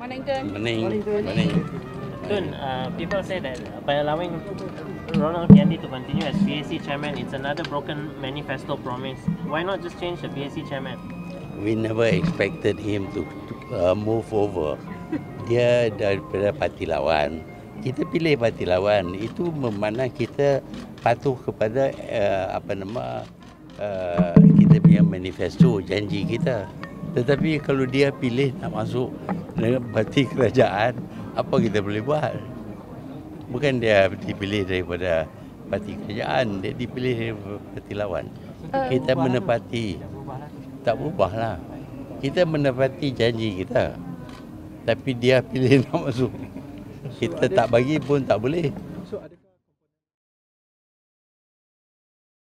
Mornington. Mening, mening. Tun, uh, people say that by allowing Ronald Kennedy to continue as PAC chairman, it's another broken manifesto promise. Why not just change the PAC chairman? We never expected him to, to uh, move over. Dia daripada parti lawan. Kita pilih parti lawan. Itu memandang kita patuh kepada uh, apa nama uh, kita punya manifesto, janji kita. Tetapi kalau dia pilih nak masuk dengan parti kerajaan, apa kita boleh buat? Bukan dia dipilih daripada parti kerajaan, dia dipilih daripada parti lawan. Kita menepati tak berubahlah. Kita menepati janji kita. Tapi dia pilih nak masuk. Kita tak bagi pun tak boleh.